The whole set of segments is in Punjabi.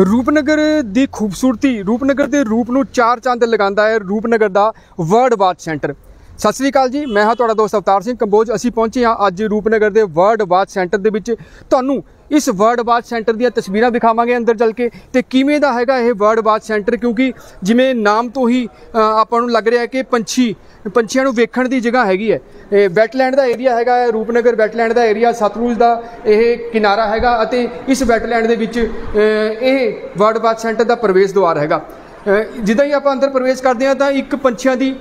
ਰੂਪਨਗਰ ਦੀ ਖੂਬਸੂਰਤੀ, ਰੂਪਨਗਰ ਦੇ ਰੂਪ ਨੂੰ ਚਾਰ ਚੰਦ ਲਗਾਉਂਦਾ ਹੈ ਰੂਪਨਗਰ ਦਾ ਵਰਲਡ ਵਾਚ ਸੈਂਟਰ। ਸਤਿ ਸ੍ਰੀ ਅਕਾਲ ਜੀ, ਮੈਂ ਹਾਂ ਤੁਹਾਡਾ ਦੋਸਤ ਅਵਤਾਰ ਸਿੰਘ ਕੰਬੋਜ। ਅਸੀਂ ਪਹੁੰਚੇ ਹਾਂ ਅੱਜ ਰੂਪਨਗਰ ਦੇ ਵਰਲਡ ਵਾਚ ਸੈਂਟਰ ਦੇ ਵਿੱਚ। ਤੁਹਾਨੂੰ ਇਸ ਵਰਲਡ ਵਾਚ ਸੈਂਟਰ ਦੀਆਂ ਤਸਵੀਰਾਂ ਦਿਖਾਵਾਂਗੇ ਅੰਦਰ ਚੱਲ ਕੇ ਤੇ ਕਿਵੇਂ ਦਾ ਹੈਗਾ ਇਹ ਵਰਲਡ ਵਾਚ ਸੈਂਟਰ ਕਿਉਂਕਿ ਜਿਵੇਂ ਨਾਮ ਤੋਂ ਹੀ ਆਪਾਂ ਨੂੰ ਲੱਗ ਰਿਹਾ ਹੈ ਕਿ ਪੰਛੀ, ਪੰਛੀਆਂ ਨੂੰ ਵੇਖਣ ਦੀ ਜਗ੍ਹਾ ਹੈਗੀ ਹੈ। ਇਹ ਵੈਟਲੈਂਡ ਦਾ ਏਰੀਆ ਹੈਗਾ ਹੈ ਰੂਪਨਗਰ ਵੈਟਲੈਂਡ ਦਾ ਏਰੀਆ ਸਤਲੁਜ ਦਾ ਇਹ ਕਿਨਾਰਾ ਹੈਗਾ ਅਤੇ ਇਸ ਵੈਟਲੈਂਡ ਦੇ ਵਿੱਚ ਇਹ ਵਰਲਡ ਵਾਚ ਸੈਂਟਰ ਦਾ ਪ੍ਰਵੇਸ਼ ਦੁਆਰ ਹੈਗਾ। ਜਿੱਦਾਂ ਹੀ ਆਪਾਂ ਅੰਦਰ ਪ੍ਰਵੇਸ਼ ਕਰਦੇ ਹਾਂ ਤਾਂ ਇੱਕ ਪੰਛੀਆਂ ਦੀ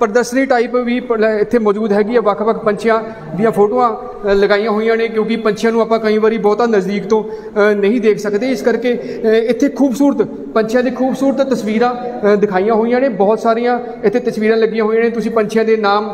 ਪ੍ਰਦਰਸ਼ਨੀ ਟਾਈਪ ਵੀ ਪ- ਇੱਥੇ ਮੌਜੂਦ ਹੈਗੀ ਆ, ਵੱਖ-ਵੱਖ ਪੰਛੀਆਂ ਦੀਆਂ ਫੋਟੋਆਂ ਲਗਾਈਆਂ ਹੋਈਆਂ ਨੇ ਕਿਉਂਕਿ ਪੰਛੀਆਂ ਨੂੰ ਆਪਾਂ ਕਈ ਵਾਰੀ ਬਹੁਤਾ ਨਜ਼ਦੀਕ ਤੋਂ ਨਹੀਂ ਦੇਖ ਸਕਦੇ। ਇਸ ਕਰਕੇ ਇੱਥੇ ਖੂਬਸੂਰਤ ਪੰਛੀਆਂ ਦੀ ਖੂਬਸੂਰਤ ਤਸਵੀਰਾਂ ਦਿਖਾਈਆਂ ਹੋਈਆਂ ਨੇ। ਬਹੁਤ ਸਾਰੀਆਂ ਇੱਥੇ ਤਸਵੀਰਾਂ ਲੱਗੀਆਂ ਹੋਈਆਂ ਨੇ। ਤੁਸੀਂ ਪੰਛੀਆਂ ਦੇ ਨਾਮ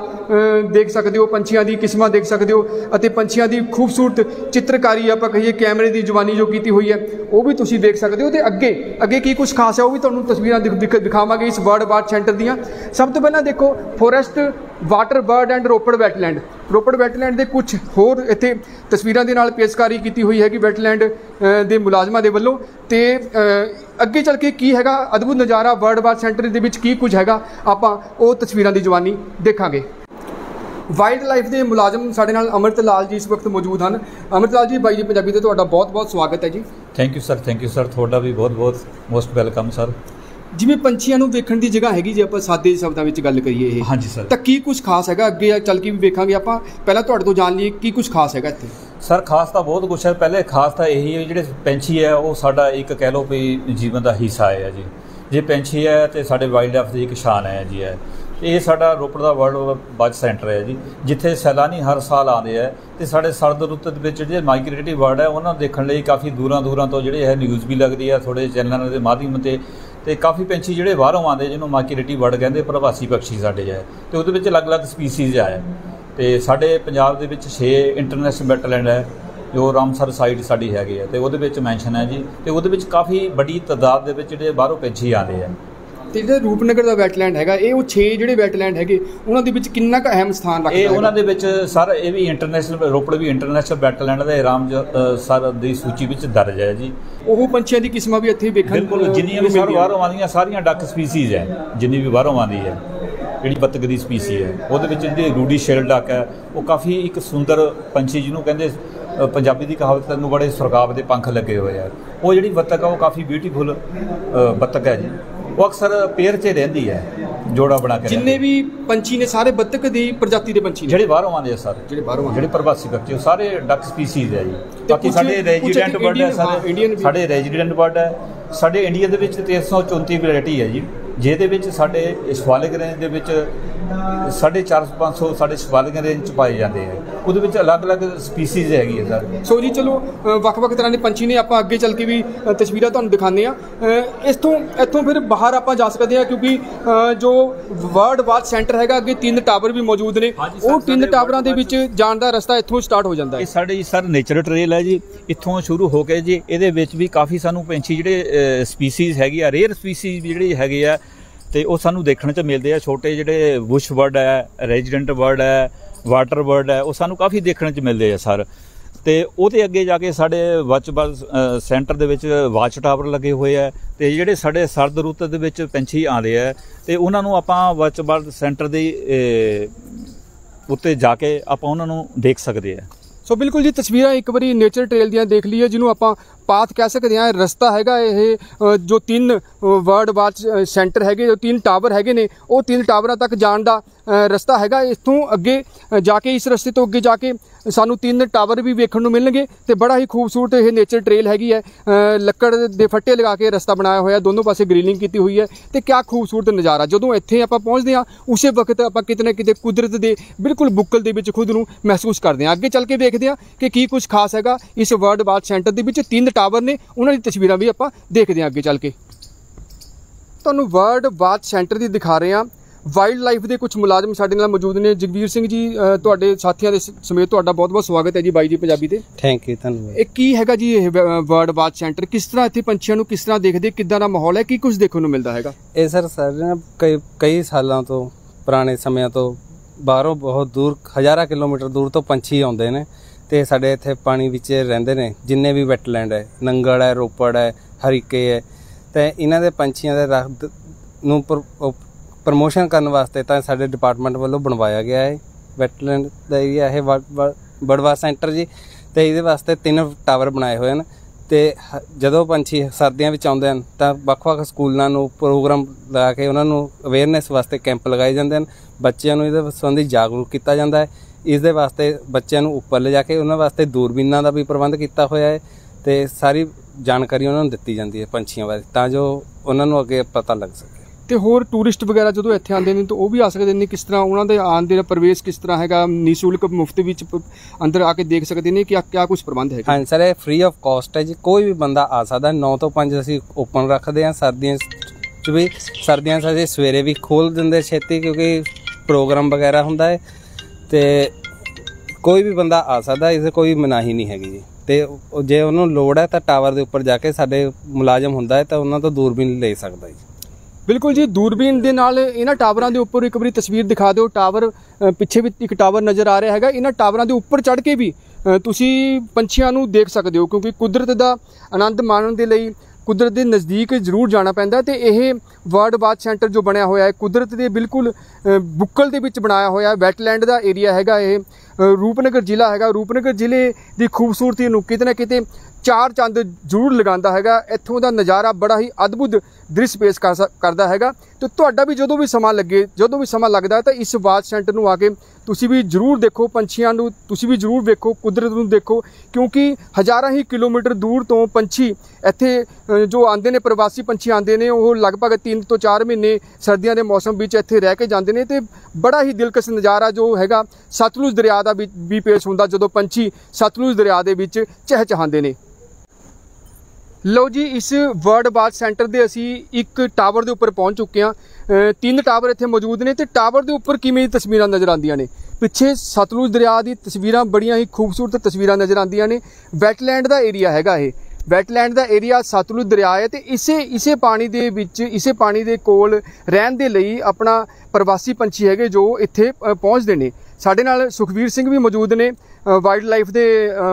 ਦੇਖ ਸਕਦੇ ਹੋ, ਪੰਛੀਆਂ ਦੀ ਕਿਸਮਾਂ ਦੇਖ ਸਕਦੇ ਹੋ ਅਤੇ ਪੰਛੀਆਂ ਦੀ ਖੂਬਸੂਰਤ ਚਿੱਤਰਕਾਰੀ ਆਪਾਂ ਕਹੀਏ ਕੈਮਰੇ ਦੀ ਜਵਾਨੀ ਜੋ ਕੀਤੀ ਹੋਈ ਹੈ, ਉਹ ਵੀ ਤੁਸੀਂ ਦੇਖ ਸਕਦੇ ਹੋ। ਤੇ ਅੱਗੇ ਅੱਗੇ ਕੀ ਕੁਝ ਖਾਸ ਹੈ ਉਹ ਵੀ ਤੁਹਾਨੂੰ ਤਸਵੀਰਾਂ ਦਿਖ- ਦਿਖ- ਦਿਖਾਵਾਂਗੇ ਇਸ ਬਰਡ ਵਾਚ ਸੈਂਟਰ ਦੀਆਂ। ਸਭ ਤੋਂ ਪਹਿਲਾਂ ਦੇਖੋ forest water bird and Ropar wetland. Ropar wetland ਦੇ ਕੁਝ ਹੋਰ ਇੱਥੇ ਤਸਵੀਰਾਂ ਦੇ ਨਾਲ ਪੇਸ਼ਕਾਰੀ ਕੀਤੀ ਹੋਈ ਹੈਗੀ ਵੈਟਲੈਂਡ ਦੇ ਮੁਲਾਜ਼ਮਾਂ ਦੇ ਵੱਲੋਂ। ਤੇ ਅੱਗੇ ਚੱਲ ਕੇ ਕੀ ਹੈਗਾ, ਅਦਭੁਤ ਨਜ਼ਾਰਾ ਵਰਲਡ ਵਾਰ ਸੈਂਟਰ ਦੇ ਵਿੱਚ ਕੀ ਕੁਝ ਹੈਗਾ, ਆਪਾਂ ਉਹ ਤਸਵੀਰਾਂ ਦੀ ਜਵਾਨੀ ਦੇਖਾਂਗੇ। ਵਾਈਲਡ ਲਾਈਫ ਦੇ ਮੁਲਾਜ਼ਮ ਸਾਡੇ ਨਾਲ ਅਮਰਤ ਲਾਲ ਜੀ ਇਸ ਵਕਤ ਮੌਜੂਦ ਹਨ। ਅਮਰਤ ਲਾਲ ਜੀ, ਬਾਈ ਜੀ, ਪੰਜਾਬੀ ਤੇ ਤੁਹਾਡਾ ਬਹੁਤ-ਬਹੁਤ ਸਵਾਗਤ ਹੈ ਜੀ। Thank you sir thank you sir ਤੁਹਾਡਾ ਵੀ ਬਹੁਤ ਬਹੁਤ ਮੋਸਟ ਵੈਲਕਮ ਸਰ ਜਿਵੇਂ ਪੰਛੀਆਂ ਨੂੰ ਵੇਖਣ ਦੀ ਜਗ੍ਹਾ ਹੈਗੀ ਜੇ ਆਪਾਂ ਸਾਦੇ ਸ਼ਬਦਾਂ ਵਿੱਚ ਗੱਲ ਕਰੀਏ ਇਹ ਹਾਂਜੀ ਸਰ। ਤਾਂ ਕੀ ਕੁਝ ਖਾਸ ਹੈਗਾ? ਅੱਗੇ ਚੱਲ ਕੇ ਵੀ ਵੇਖਾਂਗੇ ਆਪਾਂ। ਪਹਿਲਾਂ ਤੁਹਾਡੇ ਤੋਂ ਜਾਣ ਲਈਏ ਕੀ ਕੁਝ ਖਾਸ ਹੈਗਾ ਇੱਥੇ? ਸਰ ਖਾਸ ਤਾਂ ਬਹੁਤ ਕੁਛ ਹੈ। ਪਹਿਲੇ ਖਾਸ ਤਾਂ ਇਹੀ ਹੈ ਜਿਹੜੇ ਪੰਛੀ ਹੈ ਉਹ ਸਾਡਾ ਇੱਕ ਕਹਿ ਲਓ ਵੀ ਜੀਵਨ ਦਾ ਹਿੱਸਾ ਹੈ ਜੀ। ਜੇ ਪੰਛੀ ਹੈ ਤੇ ਸਾਡੇ ਵਾਈਲਡ ਲਾਈਫ ਦੀ ਇੱਕ ਸ਼ਾਨ ਹੈ ਜੀ ਹੈ ਇਹ ਸਾਡਾ ਰੋਪੜ ਦਾ ਵਰਲਡ ਬਾਜ ਸੈਂਟਰ ਹੈ ਜੀ ਜਿੱਥੇ ਸੈਲਾਨੀ ਹਰ ਸਾਲ ਆਉਂਦੇ ਹੈ ਤੇ ਸਾਡੇ ਸਰਦ ਰੁੱਤ ਦੇ ਵਿੱਚ ਜਿਹੜੇ ਮਾਈਗ੍ਰੇਟਰੀ ਬਰਡ ਹੈ ਉਹਨਾਂ ਨੂੰ ਦੇਖਣ ਲਈ ਕਾਫੀ ਦੂਰਾਂ ਦੂਰਾਂ ਤੋਂ ਜਿਹੜੇ ਹੈ ਨਿਊਜ਼ ਵੀ ਲੱਗਦੀ ਹੈ ਥੋੜੇ ਚੈਨਲਾਂ ਦੇ ਮਾਧਿਅਮ ਤੇ ਤੇ ਕਾਫੀ ਪੰਛੀ ਜਿਹੜੇ ਬਾਹਰੋਂ ਆਉਂਦੇ, ਜਿਹਨੂੰ ਮਾਈਗ੍ਰੇਟਰੀ ਵਰਡ ਕਹਿੰਦੇ, ਪ੍ਰਵਾਸੀ ਪੰਛੀ ਸਾਡੇ ਹੈ ਤੇ ਉਹਦੇ ਵਿੱਚ ਅਲੱਗ-ਅਲੱਗ ਸਪੀਸੀਜ਼ ਹੈ ਤੇ ਸਾਡੇ ਪੰਜਾਬ ਦੇ ਵਿੱਚ 6 ਇੰਟਰਨੈਸ਼ਨਲ ਵੈਟਲੈਂਡ ਹੈ, ਜੋ ਰਾਮਸਰ ਸਾਈਡ ਸਾਡੀ ਹੈਗੀ ਹੈ। ਤੇ ਉਹਦੇ ਵਿੱਚ ਮੈਂਸ਼ਨ ਹੈ ਜੀ। ਤੇ ਉਹਦੇ ਵਿੱਚ ਕਾਫੀ ਵੱਡੀ ਤਾਦਾਦ ਦੇ ਵਿੱਚ ਜਿਹੜੇ ਬਾਹਰੋਂ ਪੰਛੀ ਆਉਂਦੇ ਆ। ਤੇ ਜਿਹੜਾ ਰੂਪਨਗਰ ਦਾ ਵੈਟਲੈਂਡ ਹੈਗਾ ਇਹ ਉਹ 6 ਜਿਹੜੇ ਵੈਟਲੈਂਡ ਹੈਗੇ ਉਹਨਾਂ ਦੇ ਵਿੱਚ ਕਿੰਨਾ ਕੁ ਅਹਿਮ ਸਥਾਨ ਰੱਖਦਾ ਇਹ? ਉਹਨਾਂ ਦੇ ਵਿੱਚ ਸਰ ਇਹ ਵੀ ਇੰਟਰਨੈਸ਼ਨਲ ਰੋਪੜ ਵੀ ਇੰਟਰਨੈਸ਼ਨਲ ਵੈਟਲੈਂਡ ਦੇ ਰਾਮ ਸਰ ਦੀ ਸੂਚੀ ਵਿੱਚ ਦਰਜ ਹੈ ਜੀ। ਉਹ ਪੰਛੀਆਂ ਦੀ ਕਿਸਮਾਂ ਵੀ ਇੱਥੇ ਵੇਖਣ ਬਿਲਕੁਲ ਜਿੰਨੀਆਂ ਵੀ ਸਰ ਬਾਹਰੋਂ ਆਉਂਦੀਆਂ ਸਾਰੀਆਂ ਡੱਕ ਸਪੀਸੀਜ਼ ਹੈ ਜਿੰਨੀ ਵੀ ਬਾਹਰੋਂ ਆਉਂਦੀ ਹੈ ਜਿਹੜੀ ਬੱਤਖ ਦੀ ਸਪੀਸੀ ਹੈ। ਉਹਦੇ ਵਿੱਚ ਜਿਹੜੀ ਰੂਡੀ ਸ਼ੇਲ ਡੱਕ ਹੈ ਉਹ ਕਾਫੀ ਇੱਕ ਸੁੰਦਰ ਪੰਛੀ ਜਿਹਨੂੰ ਕਹਿੰਦੇ ਪੰਜਾਬੀ ਦੀ ਕਹਾਵਤ ਨੂੰ ਬੜੇ ਸੁਰਗਾਬ ਦੇ ਪੰਖ ਲੱਗੇ ਹੋਏ ਆ। ਉਹ ਜਿਹੜੀ ਬੱਤਖ ਆ ਉਹ ਕਾਫੀ ਬਿਊਟੀਫੁਲ ਬੱਤਖ ਹੈ ਜੀ। ਉਹ ਅਕਸਰ ਪੇਰ 'ਚ ਰਹਿੰਦੀ ਹੈ ਜੋੜਾ ਬਣਾ ਕੇ ਜਿੰਨੇ ਵੀ ਪੰਛੀ ਨੇ ਸਾਰੇ ਬੱਤਖ ਦੀ ਪ੍ਰਜਾਤੀ ਦੇ ਪੰਛੀ। ਨੇ। ਜਿਹੜੇ ਬਾਹਰੋਂ ਆਉਂਦੇ ਆ ਸਰ। ਜਿਹੜੇ ਬਾਹਰੋਂ ਜਿਹੜੇ ਪ੍ਰਵਾਸੀ ਬੱਚੇ ਉਹ ਸਾਰੇ ਡੱਕ ਸਪੀਸੀਜ਼ ਹੈ ਜੀ। ਬਾਕੀ ਸਾਡੇ ਰੈਜ਼ੀਡੈਂਟ ਬਰਡ ਹੈ ਸਾਡੇ ਸਾਡੇ ਰੈਜ਼ੀਡੈਂਟ ਬਰਡ ਹੈ। ਸਾਡੇ ਇੰਡੀਆ ਦੇ ਵਿੱਚ 1334 ਵੈਰਾਈਟੀ ਹੈ ਜੀ। ਜਿਹਦੇ ਵਿੱਚ ਸਾਡੇ ਸਵਾਲਿਕ ਰੇਂਜ ਦੇ ਵਿੱਚ 450 500 ਸਾਡੇ ਸਵਾਲਿਕ ਰੇਂਜ ਚ ਪਾਏ ਜਾਂਦੇ ਹੈ ਉਹਦੇ ਵਿੱਚ ਅਲੱਗ-ਅਲੱਗ ਸਪੀਸੀਜ਼ ਹੈਗੀ ਹੈ ਸਰ। ਸੋ ਜੀ ਚਲੋ ਅ, ਵੱਖ-ਵੱਖ ਤਰ੍ਹਾਂ ਦੇ ਪੰਛੀ ਨੇ ਆਪਾਂ ਅੱਗੇ ਚੱਲ ਕੇ ਵੀ ਅ, ਤਸਵੀਰਾਂ ਤੁਹਾਨੂੰ ਦਿਖਾਉਂਦੇ ਆ ਇਸ ਤੋਂ ਇੱਥੋਂ ਫਿਰ ਬਾਹਰ ਆਪਾਂ ਜਾ ਸਕਦੇ ਆ ਕਿਉਂਕਿ ਅ, ਜੋ ਵਰਲਡ ਵਾਚ ਸੈਂਟਰ ਹੈਗਾ ਅੱਗੇ ਤਿੰਨ ਟਾਵਰ ਵੀ ਮੌਜੂਦ ਨੇ। ਹਾਂਜੀ ਸਰ, ਉਹ ਤਿੰਨ ਸਾਡੇ ਟਾਵਰਾਂ ਦੇ ਵਿੱਚ ਜਾਣ ਦਾ ਰਸਤਾ ਇੱਥੋਂ ਸਟਾਰਟ ਹੋ ਜਾਂਦਾ ਇਹ ਹੈ ਸਾਡੇ ਸਰ ਨੇਚਰ ਟ੍ਰੇਲ ਹੈ ਜੀ। ਇੱਥੋਂ ਸ਼ੁਰੂ ਹੋ ਕੇ ਜੀ ਇਹਦੇ ਵਿੱਚ ਵੀ ਕਾਫੀ ਸਾਨੂੰ ਪੰਛੀ ਜਿਹੜੇ ਸਪੀਸੀਜ਼ ਹੈਗੀ ਆ ਰੇਅਰ ਸਪੀਸੀਜ਼ ਜਿਹੜੇ ਹੈਗੇ ਆ ਤੇ ਉਹ ਸਾਨੂੰ ਦੇਖਣ ਚ ਮਿਲਦੇ ਆ। ਛੋਟੇ ਜਿਹੜੇ ਬੁਸ਼ ਬਰਡ ਹੈ, ਰੈਜ਼ੀਡੈਂਟ ਬਰਡ ਹੈ, ਵਾਟਰ ਬਰਡ ਹੈ, ਉਹ ਸਾਨੂੰ ਕਾਫੀ ਦੇਖਣ ਚ ਮਿਲਦੇ ਆ ਸਰ। ਤੇ ਉਹਦੇ ਅੱਗੇ ਜਾ ਕੇ ਸਾਡੇ ਵਾਚ ਸੈਂਟਰ ਦੇ ਵਿੱਚ ਵਾਚ ਟਾਵਰ ਲੱਗੇ ਹੋਏ ਆ ਤੇ ਜਿਹੜੇ ਸਾਡੇ ਸਰਦ ਰੁੱਤ ਦੇ ਵਿੱਚ ਪੰਛੀ ਆਉਂਦੇ ਆ ਤੇ ਉਹਨਾਂ ਨੂੰ ਆਪਾਂ ਵਾਚ ਸੈਂਟਰ ਦੇ ਉੱਤੇ ਜਾ ਕੇ ਆਪਾਂ ਉਹਨਾਂ ਨੂੰ ਦੇਖ ਸਕਦੇ ਆ। ਸੋ ਬਿਲਕੁਲ ਜੀ, ਤਸਵੀਰਾਂ ਇੱਕ ਵਾਰੀ ਨੇਚਰ ਟ੍ਰੇਲ ਦੀਆਂ ਦੇਖ ਲਈਏ, ਜਿਹਨੂੰ ਆਪਾਂ ਪਾਥ ਕਹਿ ਸਕਦੇ ਹਾਂ ਰਸਤਾ ਹੈਗਾ ਇਹ ਜੋ ਤਿੰਨ ਵਰਲਡ ਵਾਚ ਸੈਂਟਰ ਹੈਗੇ, ਜੋ ਤਿੰਨ ਟਾਵਰ ਹੈਗੇ ਨੇ, ਉਹ ਤਿੰਨ ਟਾਵਰਾਂ ਤੱਕ ਜਾਣ ਦਾ ਰਸਤਾ ਹੈਗਾ। ਇਸ ਤੋਂ ਅੱਗੇ ਜਾ ਕੇ, ਇਸ ਰਸਤੇ ਤੋਂ ਅੱਗੇ ਜਾ ਕੇ ਸਾਨੂੰ ਤਿੰਨ ਟਾਵਰ ਵੀ ਵੇਖਣ ਨੂੰ ਮਿਲਣਗੇ ਤੇ ਬੜਾ ਹੀ ਖੂਬਸੂਰਤ ਇਹ ਨੇਚਰ ਟ੍ਰੇਲ ਹੈਗੀ ਹੈ। ਲੱਕੜ ਦੇ ਫੱਟੇ ਲਗਾ ਕੇ ਰਸਤਾ ਬਣਾਇਆ ਹੋਇਆ, ਦੋਨੋਂ ਪਾਸੇ ਗ੍ਰਿਲਿੰਗ ਕੀਤੀ ਹੋਈ ਹੈ ਤੇ ਕਿਆ ਖੂਬਸੂਰਤ ਨਜ਼ਾਰਾ। ਜਦੋਂ ਇੱਥੇ ਆਪਾਂ ਪਹੁੰਚਦੇ ਹਾਂ, ਉਸੇ ਵਕਤ ਆਪਾਂ ਕਿਤੇ ਨਾ ਕਿਤੇ ਕੁਦਰਤ ਦੇ ਬਿਲਕੁਲ ਬੁੱਕਲ ਦੇ ਵਿੱਚ ਖੁਦ ਨੂੰ ਮਹਿਸੂਸ ਕਰਦੇ ਹਾਂ। ਅੱਗੇ ਚੱਲ ਕੇ ਵੇਖਦੇ ਹਾਂ ਕਿ ਕੀ ਕੁਝ ਖਾਸ ਹੈਗਾ ਇਸ ਵਰਲਡ ਵਾਚ ਸੈਂਟਰ ਦੇ ਵਿੱਚ ਤਿੰਨ ਟਾਵਰ ਨੇ ਉਹਨਾਂ ਦੀ ਤਸਵੀਰਾਂ ਵੀ ਆਪਾਂ ਦੇਖਦੇ ਹਾਂ ਅੱਗੇ ਚੱਲ ਕੇ। ਤੁਹਾਨੂੰ ਵਰਲਡ ਵਾਚ ਸੈਂਟਰ ਦੀ ਦਿਖਾ ਰਹੇ ਹਾਂ। ਵਾਈਲਡ ਲਾਈਫ ਦੇ ਕੁਝ ਮੁਲਾਜ਼ਮ ਸਾਡੇ ਨਾਲ ਮੌਜੂਦ ਨੇ। ਜਗਵੀਰ ਸਿੰਘ ਜੀ ਤੁਹਾਡੇ ਸਾਥੀਆਂ ਦੇ ਸਮੇਤ ਤੁਹਾਡਾ ਬਹੁਤ-ਬਹੁਤ ਸਵਾਗਤ ਹੈ ਜੀ ਬਾਈ ਜੀ ਪੰਜਾਬੀ ਤੇ। ਥੈਂਕ ਯੂ ਧੰਨਵਾਦ। ਇਹ ਕੀ ਹੈਗਾ ਜੀ ਇਹ ਵਰਲਡ ਵਾਚ ਸੈਂਟਰ ਕਿਸ ਤਰ੍ਹਾਂ ਇੱਥੇ ਪੰਛੀਆਂ ਨੂੰ ਕਿਸ ਤਰ੍ਹਾਂ ਦੇਖਦੇ ਕਿੱਦਾਂ ਦਾ ਮਾਹੌਲ ਹੈ ਕੀ ਕੁਝ ਦੇਖਣ ਨੂੰ ਮਿਲਦਾ ਹੈਗਾ? ਇਹ ਸਰ ਨਾ ਕਈ ਕਈ ਸਾਲਾਂ ਤੋਂ ਪੁਰਾਣੇ ਸਮਿਆਂ ਤੋਂ ਬਾਹਰੋਂ ਬਹੁਤ ਦੂਰ ਹਜ਼ਾਰਾਂ ਕਿਲੋਮੀਟਰ ਦੂਰ ਤੋਂ ਪੰਛੀ ਆਉਂਦੇ ਨੇ। ਤੇ ਸਾਡੇ ਇੱਥੇ ਪਾਣੀ ਵਿੱਚ ਰਹਿੰਦੇ ਨੇ, ਜਿੰਨੇ ਵੀ ਵੈਟਲੈਂਡ ਹੈ, ਨੰਗਲ ਹੈ, ਰੋਪੜ ਹੈ, ਹਰੀਕੇ ਹੈ, ਤੇ ਇਹਨਾਂ ਦੇ ਪੰਛੀਆਂ ਦੇ ਰੱਖ ਨੂੰ ਪ੍ਰਮੋਸ਼ਨ ਕਰਨ ਵਾਸਤੇ ਤਾਂ ਸਾਡੇ ਡਿਪਾਰਟਮੈਂਟ ਵੱਲੋਂ ਬਣਵਾਇਆ ਗਿਆ ਹੈ। ਵੈਟਲੈਂਡ ਦਾ ਏਰੀਆ ਇਹ ਵ- ਬੜਵਾ ਸੈਂਟਰ ਜੀ, ਤੇ ਇਹਦੇ ਵਾਸਤੇ ਤਿੰਨ ਟਾਵਰ ਬਣਾਏ ਹੋਏ ਹਨ। ਤੇ ਹ- ਜਦੋਂ ਪੰਛੀ ਸਰਦੀਆਂ ਵਿੱਚ ਆਉਂਦੇ ਹਨ, ਤਾਂ ਵੱਖ-ਵੱਖ ਸਕੂਲਾਂ ਨੂੰ ਪ੍ਰੋਗਰਾਮ ਲਗਾ ਕੇ ਉਹਨਾਂ ਨੂੰ ਅਵੇਅਰਨੈਸ ਵਾਸਤੇ ਕੈਂਪ ਲਗਾਏ ਜਾਂਦੇ ਹਨ। ਬੱਚਿਆਂ ਨੂੰ ਇਹਦੇ ਸੰਬੰਧੀ ਜਾਗਰੂਕ ਕੀਤਾ ਜਾਂਦਾ ਹੈ। ਇਸ ਦੇ ਵਾਸਤੇ ਬੱਚਿਆਂ ਨੂੰ ਉੱਪਰ ਲਿਜਾ ਕੇ ਉਹਨਾਂ ਵਾਸਤੇ ਦੂਰਬੀਨਾਂ ਦਾ ਵੀ ਪ੍ਰਬੰਧ ਕੀਤਾ ਹੋਇਆ ਹੈ ਤੇ ਸਾਰੀ ਜਾਣਕਾਰੀ ਉਹਨਾਂ ਨੂੰ ਦਿੱਤੀ ਜਾਂਦੀ ਹੈ ਪੰਛੀਆਂ ਬਾਰੇ ਤਾਂ ਜੋ ਉਹਨਾਂ ਨੂੰ ਅੱਗੇ ਪਤਾ ਲੱਗ ਸਕੇ। ਤੇ ਹੋਰ ਟੂਰਿਸਟ ਵਗੈਰਾ ਜਦੋਂ ਇੱਥੇ ਆਉਂਦੇ ਨੇ ਤਾਂ ਉਹ ਵੀ ਆ ਸਕਦੇ ਨੇ ਕਿਸ ਤਰ੍ਹਾਂ ਉਹਨਾਂ ਦੇ ਆਉਣ ਦੇ ਪ੍ਰਵੇਸ਼ ਕਿਸ ਤਰ੍ਹਾਂ ਹੈਗਾ ਨਿਸ਼ੁਲਕ ਮੁਫਤ ਵਿੱਚ ਅੰਦਰ ਆ ਕੇ ਦੇਖ ਸਕਦੇ ਨੇ ਕਿ ਕਿਆ ਕੁਝ ਪ੍ਰਬੰਧ ਹੈਗਾ? ਹਾਂਜੀ ਸਰ ਇਹ ਫ੍ਰੀ ਆਫ ਕਾਸਟ ਹੈ ਜੀ ਕੋਈ ਵੀ ਬੰਦਾ ਆ ਸਕਦਾ 9 ਤੋਂ 5 ਅਸੀਂ ਓਪਨ ਰੱਖਦੇ ਹਾਂ ਸਰਦੀਆਂ 'ਚ ਵੀ ਸਰਦੀਆਂ ਅਸੀਂ ਸਵੇਰੇ ਵੀ ਖੋਲ ਦਿੰਦੇ ਛੇਤੀ ਕਿਉਂਕਿ ਪ੍ਰੋਗਰਾਮ ਵਗੈਰਾ ਹੁੰਦਾ ਹੈ ਤੇ ਕੋਈ ਵੀ ਬੰਦਾ ਆ ਸਕਦਾ, ਇਸ ਕੋਈ ਮਨਾਹੀ ਨਹੀਂ ਹੈਗੀ ਜੀ। ਤੇ ਜੇ ਉਹਨੂੰ ਲੋੜ ਹੈ ਤਾਂ ਟਾਵਰ ਦੇ ਉੱਪਰ ਜਾ ਕੇ ਸਾਡੇ ਮੁਲਾਜ਼ਮ ਹੁੰਦਾ ਹੈ ਤਾਂ ਉਹਨਾਂ ਤੋਂ ਦੂਰਬੀਨ ਲੈ ਸਕਦਾ ਜੀ। ਬਿਲਕੁਲ ਜੀ, ਦੂਰਬੀਨ ਦੇ ਨਾਲ ਇਹਨਾਂ ਟਾਵਰਾਂ ਦੇ ਉੱਪਰ ਇੱਕ ਵਾਰੀ ਤਸਵੀਰ ਦਿਖਾ ਦਿਓ। ਟਾਵਰ ਪਿੱਛੇ ਵੀ ਇੱਕ ਟਾਵਰ ਨਜ਼ਰ ਆ ਰਿਹਾ ਹੈਗਾ। ਇਹਨਾਂ ਟਾਵਰਾਂ ਦੇ ਉੱਪਰ ਚੜ੍ਹ ਕੇ ਵੀ ਤੁਸੀਂ ਪੰਛੀਆਂ ਨੂੰ ਦੇਖ ਸਕਦੇ ਹੋ, ਕਿਉਂਕਿ ਕੁਦਰਤ ਦਾ ਆਨੰਦ ਮਾਣਨ ਦੇ ਲਈ ਕੁਦਰਤ ਦੇ ਨਜ਼ਦੀਕ ਜ਼ਰੂਰ ਜਾਣਾ ਪੈਂਦਾ ਤੇ ਇਹ ਵਰਲਡ ਬਾਥ ਸੈਂਟਰ ਜੋ ਬਣਿਆ ਹੋਇਆ ਹੈ, ਕੁਦਰਤ ਦੇ ਬਿਲਕੁਲ ਬੁੱਕਲ ਦੇ ਵਿੱਚ ਬਣਾਇਆ ਹੋਇਆ ਹੈ, ਵੈਟਲੈਂਡ ਦਾ ਏਰੀਆ ਹੈਗਾ ਇਹ ਰੂਪਨਗਰ ਜ਼ਿਲ੍ਹਾ ਹੈਗਾ, ਰੂਪਨਗਰ ਜ਼ਿਲ੍ਹੇ ਦੀ ਖੂਬਸੂਰਤੀ ਨੂੰ ਕਿਤੇ ਨਾ ਕਿਤੇ ਚਾਰ ਚੰਦ ਜ਼ਰੂਰ ਲਗਾਉਂਦਾ ਹੈਗਾ, ਇੱਥੋਂ ਦਾ ਨਜ਼ਾਰਾ ਬੜਾ ਹੀ ਅਦਭੁਤ ਦ੍ਰਿਸ਼ ਪੇਸ਼ ਕਰ ਸਕ- ਕਰਦਾ ਹੈਗਾ। ਤੇ ਤੁਹਾਡਾ ਵੀ ਜਦੋਂ ਵੀ ਸਮਾਂ ਲੱਗੇ, ਜਦੋਂ ਵੀ ਸਮਾਂ ਲੱਗਦਾ ਤਾਂ ਇਸ ਵਾਚ ਸੈਂਟਰ ਨੂੰ ਆ ਕੇ ਤੁਸੀਂ ਵੀ ਜ਼ਰੂਰ ਦੇਖੋ, ਪੰਛੀਆਂ ਨੂੰ ਤੁਸੀਂ ਵੀ ਜ਼ਰੂਰ ਵੇਖੋ, ਕੁਦਰਤ ਨੂੰ ਦੇਖੋ, ਕਿਉਂਕਿ ਹਜ਼ਾਰਾਂ ਹੀ ਕਿਲੋਮੀਟਰ ਦੂਰ ਤੋਂ ਪੰਛੀ ਇੱਥੇ ਜੋ ਆਉਂਦੇ ਨੇ, ਪ੍ਰਵਾਸੀ ਪੰਛੀ ਆਉਂਦੇ ਨੇ, ਉਹ ਲਗਭਗ 3 ਤੋਂ 4 ਮਹੀਨੇ ਸਰਦੀਆਂ ਦੇ ਮੌਸਮ ਵਿੱਚ ਇੱਥੇ ਰਹਿ ਕੇ ਜਾਂਦੇ ਨੇ ਤੇ ਬੜਾ ਹੀ ਦਿਲਕਸ਼ ਨਜ਼ਾਰਾ ਜੋ ਹੈਗਾ, ਸਤਲੁਜ ਦਰਿਆ ਦਾ ਵੀ ਵੀ ਪੇਸ਼ ਹੁੰਦਾ ਜਦੋਂ ਪੰਛੀ ਸਤਲੁਜ ਦਰਿਆ ਦੇ ਵਿੱਚ ਚਹਿਚਹਾਉਂਦੇ ਨੇ। ਲਓ ਜੀ, ਇਸ ਵਰਡ ਬਾਥ ਸੈਂਟਰ ਦੇ ਅਸੀਂ ਇੱਕ ਟਾਵਰ ਦੇ ਉੱਪਰ ਪਹੁੰਚ ਚੁੱਕੇ ਹਾਂ। ਤਿੰਨ ਟਾਵਰ ਇੱਥੇ ਮੌਜੂਦ ਨੇ ਤੇ ਟਾਵਰ ਦੇ ਉੱਪਰ ਕਿਵੇਂ ਦੀ ਤਸਵੀਰਾਂ ਨਜ਼ਰ ਆਉਂਦੀਆਂ ਨੇ? ਪਿੱਛੇ ਸਤਲੁਜ ਦਰਿਆ ਦੀ ਤਸਵੀਰਾਂ ਬੜੀਆਂ ਹੀ ਖੂਬਸੂਰਤ ਤਸਵੀਰਾਂ ਨਜ਼ਰ ਆਉਂਦੀਆਂ ਨੇ। ਵੈਟਲੈਂਡ ਦਾ ਏਰੀਆ ਹੈਗਾ ਇਹ। ਵੈਟਲੈਂਡ ਦਾ ਏਰੀਆ ਸਤਲੁਜ ਦਰਿਆ ਹੈ ਤੇ ਇਸੇ ਇਸੇ ਪਾਣੀ ਦੇ ਵਿੱਚ, ਇਸੇ ਪਾਣੀ ਦੇ ਕੋਲ ਰਹਿਣ ਦੇ ਲਈ ਆਪਣਾ ਪ੍ਰਵਾਸੀ ਪੰਛੀ ਹੈਗੇ ਜੋ ਇੱਥੇ ਪਹੁੰਚਦੇ ਨੇ। ਸਾਡੇ ਨਾਲ ਸੁਖਵੀਰ ਸਿੰਘ ਵੀ ਮੌਜੂਦ ਨੇ ਵਾਈਲਡ ਲਾਈਫ ਦੇ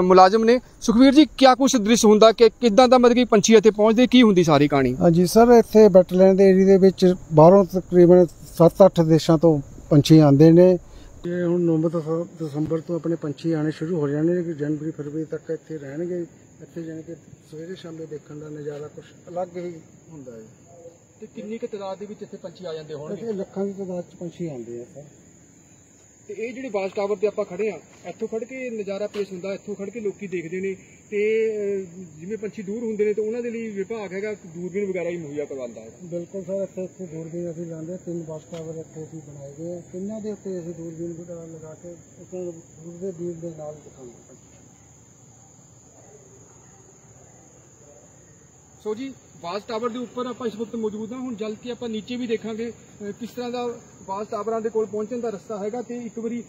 ਮੁਲਾਜ਼ਮ ਨੇ। ਸੁਖਵੀਰ ਜੀ ਕਿਆ ਕੁਛ ਦ੍ਰਿਸ਼ ਹੁੰਦਾ ਕਿ ਕਿਦਾਂ ਦਾ ਮਤਲਬ ਕਿ ਪੰਛੀ ਇੱਥੇ ਪਹੁੰਚਦੇ ਕੀ ਹੁੰਦੀ ਸਾਰੀ ਕਹਾਣੀ? ਹਾਂਜੀ ਸਰ ਇੱਥੇ ਬੈਟਲੈਂਡ ਦੇ ਏਰੀਆ ਦੇ ਵਿੱਚ ਬਾਹਰੋਂ ਤਕਰੀਬਨ 7-8 ਦੇਸ਼ਾਂ ਤੋਂ ਪੰਛੀ ਆਉਂਦੇ ਨੇ। ਤੇ ਹੁਣ ਨਵੰਬਰ ਦਸੰਬਰ ਤੋਂ ਆਪਣੇ ਪੰਛੀ ਆਣੇ ਸ਼ੁਰੂ ਹੋ ਜਾਣੇ ਨੇ ਜਨਵਰੀ ਫਰਵਰੀ ਤੱਕ ਇੱਥੇ ਰਹਿਣਗੇ। ਇੱਥੇ ਜਾਣੀ ਕਿ ਸਵੇਰੇ ਸ਼ਾਮੇ ਦੇਖਣ ਦਾ ਨਜ਼ਾਰਾ ਕੁਝ ਅਲੱਗ ਹੀ ਹੁੰਦਾ ਹੈ। ਤੇ ਕਿੰਨੀ ਕੁ ਤਾਦਾਦ ਦੇ ਵਿੱਚ ਇੱਥੇ ਪੰਛੀ ਆ ਜਾਂਦੇ ਹੋਣਗੇ? ਇੱਥੇ ਲੱਖਾਂ ਦੀ ਤਾਦਾਦ ਚ ਪੰਛੀ ਆਉਂਦੇ ਆ ਸਰ। ਤੇ ਇਹ ਜਿਹੜੇ ਬਾਸ ਟਾਵਰ ਤੇ ਆਪਾਂ ਖੜੇ ਆ ਇੱਥੋਂ ਖੜ ਕੇ ਨਜ਼ਾਰਾ ਪੇਸ਼ ਹੁੰਦਾ ਇੱਥੋਂ ਖੜ ਕੇ ਲੋਕੀ ਦੇਖਦੇ ਨੇ ਤੇ ਜਿਵੇਂ ਪੰਛੀ ਦੂਰ ਹੁੰਦੇ ਨੇ ਤੇ ਉਹਨਾਂ ਦੇ ਲਈ ਵਿਭਾਗ ਹੈਗਾ ਦੂਰਬੀਨ ਵਗੈਰਾ ਹੀ ਮੁਹੱਈਆ ਕਰਵਾਉਂਦਾ ਹੈ। ਬਿਲਕੁਲ ਸਰ ਇੱਥੇ ਇੱਥੇ ਦੂਰਬੀਨ ਅਸੀਂ ਲਾਉਂਦੇ ਤਿੰਨ ਬੱਸ ਟਾਵਰ ਇੱਥੇ ਅਸੀਂ ਬਣਾਏ ਗਏ ਆ। ਤਿੰਨਾਂ ਦੇ ਉੱਤੇ ਅਸੀਂ ਦੂਰਬੀਨ ਵਗੈਰਾ ਲਗਾ ਕੇ ਉਹਨਾਂ ਨੂੰ ਦੂਰ ਦੇ ਦੀਪ ਦੇ ਨਾਲ ਦਿਖਾਉਂਦੇ ਹਾਂ। ਸੋ ਜੀ ਬਾਸ ਟਾਵਰ ਦੇ ਉੱਪਰ ਆਪਾਂ ਇਸ ਵਕਤ ਮੌਜੂਦ ਹਾਂ। ਹੁਣ ਜਲਦ ਕੇ ਆਪਾਂ ਨੀਚੇ ਵੀ ਦੇਖਾਂਗੇ ਕਿਸ ਤਰ੍ਹਾਂ ਦਾ ਬਾਸ ਟਾਵਰਾਂ ਦੇ ਕੋਲ ਪਹੁੰਚਣ ਦਾ ਰਸਤਾ ਹੈਗਾ ਤੇ ਇੱਕ ਵਾਰੀ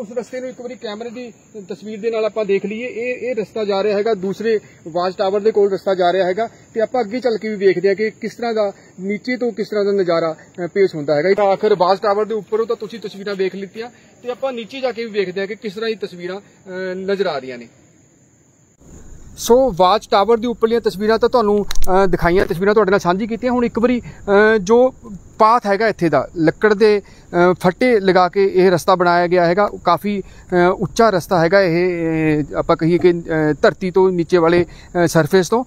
ਉਸ ਰਸਤੇ ਨੂੰ ਇੱਕ ਵਾਰੀ ਕੈਮਰੇ ਦੀ ਤਸਵੀਰ ਦੇ ਨਾਲ ਆਪਾਂ ਦੇਖ ਲਈਏ। ਇਹ ਇਹ ਰਸਤਾ ਜਾ ਰਿਹਾ ਹੈਗਾ ਦੂਸਰੇ ਬਾਸ ਟਾਵਰ ਦੇ ਕੋਲ ਰਸਤਾ ਜਾ ਰਿਹਾ ਹੈਗਾ ਤੇ ਆਪਾਂ ਅੱਗੇ ਚੱਲ ਕੇ ਵੀ ਵੇਖਦੇ ਹਾਂ ਕਿ ਕਿਸ ਤਰ੍ਹਾਂ ਦਾ ਨੀਚੇ ਤੋਂ ਕਿਸ ਤਰ੍ਹਾਂ ਦਾ ਨਜ਼ਾਰਾ ਪੇਸ਼ ਹੁੰਦਾ ਹੈਗਾ। ਤਾਂ ਆਖਰ ਬਾਸ ਟਾਵਰ ਦੇ ਉੱਪਰੋਂ ਤਾਂ ਤੁਸੀਂ ਤਸਵੀਰਾਂ ਵੇਖ ਲਿੱਤੀਆਂ ਤੇ ਆਪਾਂ ਨੀਚੇ ਜਾ ਕੇ ਵੀ ਵੇਖਦੇ ਹਾਂ ਕਿ ਕਿਸ ਤਰ੍ਹਾਂ ਦੀ ਤਸਵੀਰਾਂ ਅਹ, ਨਜ਼ਰ ਆ ਰਹੀਆਂ ਨੇ। ਸੋ ਵਾਚ ਟਾਵਰ ਦੀ ਉੱਪਰਲੀਆਂ ਤਸਵੀਰਾਂ ਤਾਂ ਤੁਹਾਨੂੰ ਦਿਖਾਈਆਂ ਤਸਵੀਰਾਂ ਤੁਹਾਡੇ ਨਾਲ ਸਾਂਝੀ ਕੀਤੀਆਂ। ਹੁਣ ਇੱਕ ਵਾਰੀ ਜੋ ਪਾਥ ਹੈਗਾ ਇੱਥੇ ਦਾ। ਲੱਕੜ ਦੇ ਫੱਟੇ ਲਗਾ ਕੇ ਇਹ ਰਸਤਾ ਬਣਾਇਆ ਗਿਆ ਹੈਗਾ। ਕਾਫੀ ਉੱਚਾ ਰਸਤਾ ਹੈਗਾ ਇਹ ਆਪਾਂ ਕਹੀਏ ਕਿ ਧਰਤੀ ਤੋਂ ਨੀਚੇ ਵਾਲੇ ਸਰਫੇਸ ਤੋਂ।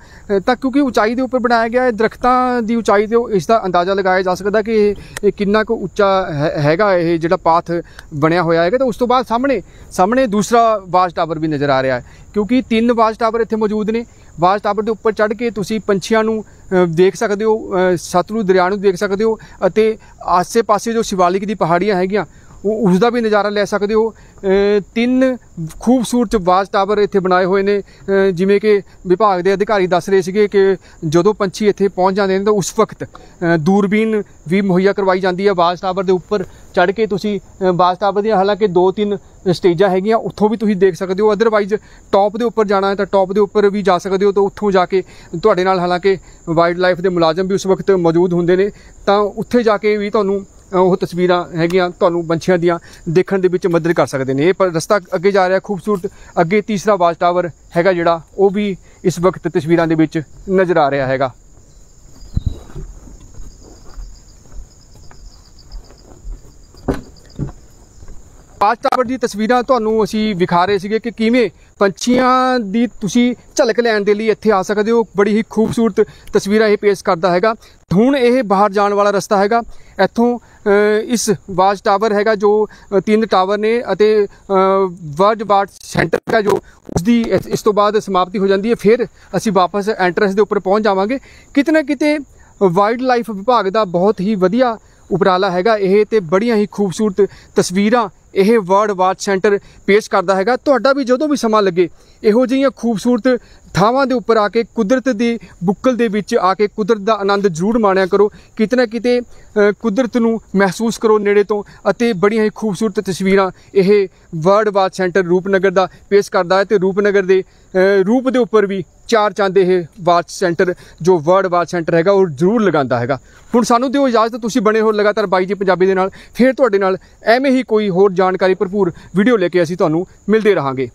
ਤਾਂ ਕਿਉਂਕਿ ਉਚਾਈ ਦੇ ਉੱਪਰ ਬਣਾਇਆ ਗਿਆ ਹੈ, ਦਰਖਤਾਂ ਦੀ ਉਚਾਈ ਤੇ ਇਸ ਦਾ ਅੰਦਾਜ਼ਾ ਲਗਾਇਆ ਜਾ ਸਕਦਾ ਕਿ ਇਹ ਇਹ ਕਿੰਨਾ ਕੁ ਉੱਚਾ ਹੈ- ਹੈਗਾ ਇਹ ਜਿਹੜਾ ਪਾਥ ਬਣਿਆ ਹੋਇਆ ਹੈਗਾ। ਤਾਂ ਉਸ ਤੋਂ ਬਾਅਦ ਸਾਹਮਣੇ ਸਾਹਮਣੇ ਦੂਸਰਾ ਵਾਚ ਟਾਵਰ ਵੀ ਨਜ਼ਰ ਆ ਰਿਹਾ ਹੈ। ਕਿਉਂਕਿ ਤਿੰਨ ਵਾਚ ਟਾਵਰ ਇੱਥੇ ਮੌਜੂਦ ਨੇ। ਵਾਚ ਟਾਵਰ ਦੇ ਉੱਪਰ ਚੜ੍ਹ ਕੇ ਤੁਸੀਂ ਪੰਛੀਆਂ ਨੂੰ ਦੇਖ ਸਕਦੇ ਹੋ ਸਤਲੁਜ ਦਰਿਆ ਨੂੰ ਦੇਖ ਸਕਦੇ ਹੋ ਅਤੇ ਆਸੇ-ਪਾਸੇ ਜੋ ਸ਼ਿਵਾਲਿਕ ਦੀ ਪਹਾੜੀਆਂ ਹੈਗੀਆਂ ਉਸ ਦਾ ਵੀ ਨਜ਼ਾਰਾ ਲੈ ਸਕਦੇ ਹੋ। ਤਿੰਨ ਖੂਬਸੂਰਤ ਵਾਚ ਟਾਵਰ ਇੱਥੇ ਬਣਾਏ ਹੋਏ ਨੇ। ਜਿਵੇਂ ਕਿ ਵਿਭਾਗ ਦੇ ਅਧਿਕਾਰੀ ਦੱਸ ਰਹੇ ਸੀਗੇ ਕਿ ਜਦੋਂ ਪੰਛੀ ਇੱਥੇ ਪਹੁੰਚ ਜਾਂਦੇ ਨੇ ਤਾਂ ਉਸ ਵਕਤ ਦੂਰਬੀਨ ਵੀ ਮੁਹੱਈਆ ਕਰਵਾਈ ਜਾਂਦੀ ਹੈ ਵਾਚ ਟਾਵਰ ਦੇ ਉੱਪਰ। ਚੜ੍ਹ ਕੇ ਤੁਸੀਂ ਅ, ਵਾਚ ਟਾਵਰ ਦੀਆਂ ਹਾਲਾਂਕਿ ਦੋ ਤਿੰਨ ਸਟੇਜਾਂ ਹੈਗੀਆਂ ਉੱਥੋਂ ਵੀ ਤੁਸੀਂ ਦੇਖ ਸਕਦੇ ਹੋ। ਅਦਰਵਾਈਜ਼ ਟੌਪ ਦੇ ਉੱਪਰ ਜਾਣਾ ਹੈ ਤਾਂ ਟੌਪ ਦੇ ਉੱਪਰ ਵੀ ਜਾ ਸਕਦੇ ਹੋ ਤਾਂ ਉੱਥੋਂ ਜਾ ਕੇ ਤੁਹਾਡੇ ਨਾਲ ਹਾਲਾਂਕਿ ਵਾਈਲਡ ਲਾਈਫ ਦੇ ਮੁਲਾਜ਼ਮ ਵੀ ਉਸ ਵਕਤ ਮੌਜੂਦ ਹੁੰਦੇ ਨੇ। ਤਾਂ ਉੱਥੇ ਜਾ ਕੇ ਵੀ ਤੁਹਾਨੂੰ ਉਹ ਤਸਵੀਰਾਂ ਹੈਗੀਆਂ ਤੁਹਾਨੂੰ ਪੰਛੀਆਂ ਦੀਆਂ ਦੇਖਣ ਦੇ ਵਿੱਚ ਮਦਦ ਕਰ ਸਕਦੇ ਨੇ। ਇਹ ਪਰ ਰਸਤਾ ਅੱਗੇ ਜਾ ਰਿਹਾ ਖੂਬਸੂਰਤ, ਅੱਗੇ ਤੀਸਰਾ ਵਾਚ ਟਾਵਰ ਹੈਗਾ ਜਿਹੜਾ, ਉਹ ਵੀ ਇਸ ਵਕਤ ਤਸਵੀਰਾਂ ਦੇ ਵਿੱਚ ਨਜ਼ਰ ਆ ਰਿਹਾ ਹੈਗਾ। ਵਾਚ ਟਾਵਰ ਦੀ ਤਸਵੀਰਾਂ ਤੁਹਾਨੂੰ ਅਸੀਂ ਵਿਖਾ ਰਹੇ ਸੀਗੇ ਕਿ ਕਿਵੇਂ ਪੰਛੀਆਂ ਦੀ ਤੁਸੀਂ ਝਲਕ ਲੈਣ ਦੇ ਲਈ ਇੱਥੇ ਆ ਸਕਦੇ ਹੋ। ਬੜੀ ਹੀ ਖੂਬਸੂਰਤ ਤਸਵੀਰਾਂ ਇਹ ਪੇਸ਼ ਕਰਦਾ ਹੈਗਾ। ਹੁਣ ਇਹ ਬਾਹਰ ਜਾਣ ਵਾਲਾ ਰਸਤਾ ਹੈਗਾ। ਇੱਥੋਂ ਇਸ ਵਾਚ ਟਾਵਰ ਹੈਗਾ ਜੋ ਤਿੰਨ ਟਾਵਰ ਨੇ ਅਤੇ ਵਰਡ ਵਾਚ ਸੈਂਟਰ ਹੈਗਾ ਜੋ ਉਸ ਦੀ ਇਸ ਇਸ ਤੋਂ ਬਾਅਦ ਸਮਾਪਤੀ ਹੋ ਜਾਂਦੀ ਹੈ। ਫਿਰ ਅਸੀਂ ਵਾਪਸ ਐਂਟਰੈਂਸ ਦੇ ਉੱਪਰ ਪਹੁੰਚ ਜਾਵਾਂਗੇ। ਕਿਤੇ ਨਾ ਕਿਤੇ ਵਾਈਲਡ ਲਾਈਫ ਵਿਭਾਗ ਦਾ ਬਹੁਤ ਹੀ ਵਧੀਆ ਉਪਰਾਲਾ ਹੈਗਾ ਇਹ ਤੇ ਬੜੀਆਂ ਹੀ ਖੂਬਸੂਰਤ ਤਸਵੀਰਾਂ ਇਹ ਵਰਡ ਵਾਚ ਸੈਂਟਰ ਪੇਸ਼ ਕਰਦਾ ਹੈਗਾ। ਤੁਹਾਡਾ ਵੀ ਜਦੋਂ ਵੀ ਸਮਾਂ ਲੱਗੇ, ਇਹੋ ਜਿਹੀਆਂ ਖੂਬਸੂਰਤ ਥਾਵਾਂ ਦੇ ਉੱਪਰ ਆ ਕੇ ਕੁਦਰਤ ਦੀ ਬੁੱਕਲ ਦੇ ਵਿੱਚ ਆ ਕੇ ਕੁਦਰਤ ਦਾ ਆਨੰਦ ਜ਼ਰੂਰ ਮਾਣਿਆ ਕਰੋ। ਕਿਤੇ ਨਾ ਕਿਤੇ ਕੁਦਰਤ ਨੂੰ ਮਹਿਸੂਸ ਕਰੋ ਨੇੜੇ ਤੋਂ ਅਤੇ ਬੜੀਆਂ ਹੀ ਖੂਬਸੂਰਤ ਤਸਵੀਰਾਂ ਇਹ ਵਰਡ ਵਾਚ ਸੈਂਟਰ ਰੂਪਨਗਰ ਦਾ ਪੇਸ਼ ਕਰਦਾ ਹੈ ਤੇ ਰੂਪਨਗਰ ਦੇ ਰੂਪ ਦੇ ਉੱਪਰ ਵੀ ਚਾਰ ਚੰਦ ਇਹ ਵਾਚ ਸੈਂਟਰ, ਜੋ ਵਰਡ ਵਾਚ ਸੈਂਟਰ ਹੈਗਾ, ਉਹ ਜ਼ਰੂਰ ਲਗਾਉਂਦਾ ਹੈਗਾ। ਹੁਣ ਸਾਨੂੰ ਦਿਓ ਇਜਾਜ਼ਤ, ਤੁਸੀਂ ਬਣੇ ਹੋ ਲਗਾਤਾਰ ਬਾਈ ਜੀ ਪੰਜਾਬੀ ਦੇ ਨਾਲ। ਫਿਰ ਤੁਹਾਡੇ ਨਾਲ ਐਵੇਂ ਹੀ ਕੋਈ ਹੋਰ ਜਾਣਕਾਰੀ ਭਰਪੂਰ ਵੀਡੀਓ ਲੈ ਕੇ ਅਸੀਂ ਤੁਹਾਨੂੰ ਮਿਲਦੇ ਰਹਾਂਗੇ।